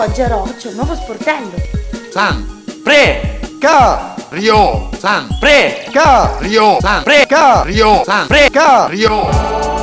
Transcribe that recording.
oggi a c'è un nuovo sportello. San Pre. Ca. Rio. San Pre. Ca. Rio. San Pre. Ca. Rio. San Pre. Ca. Rio